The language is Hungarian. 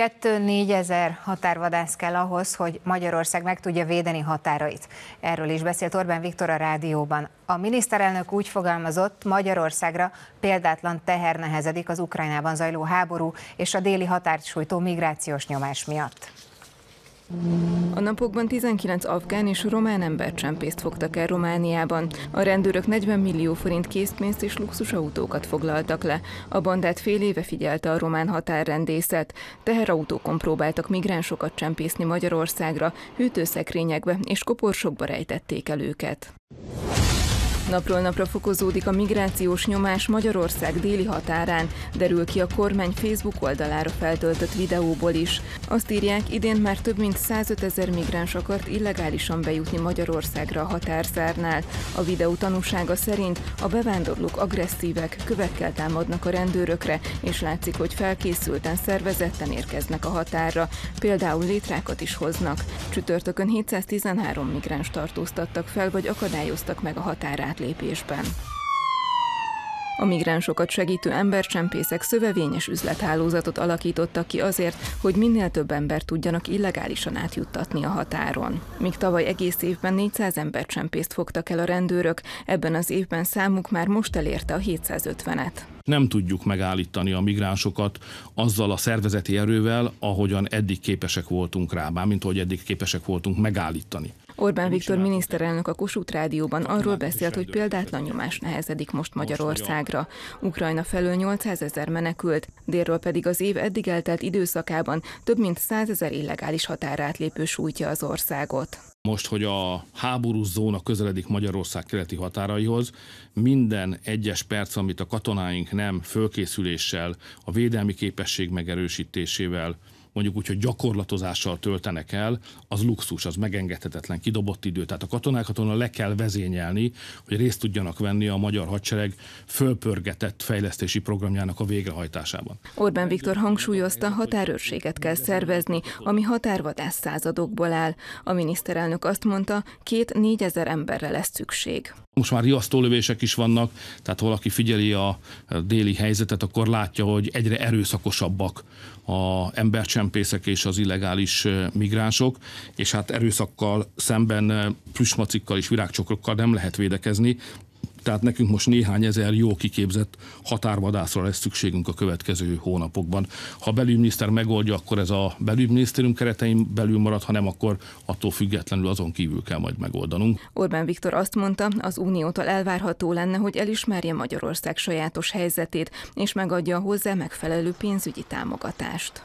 2-4 ezer határvadász kell ahhoz, hogy Magyarország meg tudja védeni határait. Erről is beszélt Orbán Viktor a rádióban. A miniszterelnök úgy fogalmazott, Magyarországra példátlan teher nehezedik az Ukrajnában zajló háború és a déli határt sújtó migrációs nyomás miatt. A napokban 19 afgán és román embercsempészt fogtak el Romániában. A rendőrök 40 millió forint készpénzt és luxusautókat foglaltak le. A bandát fél éve figyelte a román határrendészet. Teherautókon próbáltak migránsokat csempészni Magyarországra, hűtőszekrényekbe és koporsokba rejtették el őket. Napról napra fokozódik a migrációs nyomás Magyarország déli határán, derül ki a kormány Facebook oldalára feltöltött videóból is. Azt írják, idén már több mint 105 ezer migráns akart illegálisan bejutni Magyarországra a határszárnál. A videó tanúsága szerint a bevándorlók agresszívek, kövekkel támadnak a rendőrökre, és látszik, hogy felkészülten, szervezetten érkeznek a határra. Például létrákat is hoznak. Csütörtökön 713 migráns tartóztattak fel, vagy akadályoztak meg a határát átlépésben. A migránsokat segítő embercsempészek szövevényes üzlethálózatot alakítottak ki azért, hogy minél több ember tudjanak illegálisan átjuttatni a határon. Míg tavaly egész évben 400 embercsempészt fogtak el a rendőrök, ebben az évben számuk már most elérte a 750-et. Nem tudjuk megállítani a migránsokat azzal a szervezeti erővel, ahogyan eddig képesek voltunk rá, mint ahogy eddig képesek voltunk megállítani. Orbán Viktor miniszterelnök a Kossuth Rádióban arról beszélt, hogy példátlan nyomás nehezedik most Magyarországra. Ukrajna felől 800 ezer menekült, délről pedig az év eddig eltelt időszakában több mint 100 ezer illegális határátlépő sújtja az országot. Most, hogy a háborús zóna közeledik Magyarország keleti határaihoz, minden egyes perc, amit a katonáink nem fölkészüléssel, a védelmi képesség megerősítésével, mondjuk úgy, hogy gyakorlatozással töltenek el, az luxus, az megengedhetetlen, kidobott idő. Tehát a katonákat onnan le kell vezényelni, hogy részt tudjanak venni a magyar hadsereg fölpörgetett fejlesztési programjának a végrehajtásában. Orbán Viktor hangsúlyozta, határőrséget kell szervezni, ami határvadász századokból áll. A miniszterelnök azt mondta, két-négyezer emberre lesz szükség. Most már riasztólövések is vannak, tehát valaki figyeli a déli helyzetet, akkor látja, hogy egyre erőszakosabbak a embercsempészek és az illegális migránsok, és hát erőszakkal szemben plüsmacikkal és virágcsokrokkal nem lehet védekezni, tehát nekünk most néhány ezer jó kiképzett határvadászra lesz szükségünk a következő hónapokban. Ha belügyminiszter megoldja, akkor ez a belügyminisztérium keretein belül marad, ha nem, akkor attól függetlenül azon kívül kell majd megoldanunk. Orbán Viktor azt mondta, az Uniótól elvárható lenne, hogy elismerje Magyarország sajátos helyzetét, és megadja hozzá megfelelő pénzügyi támogatást.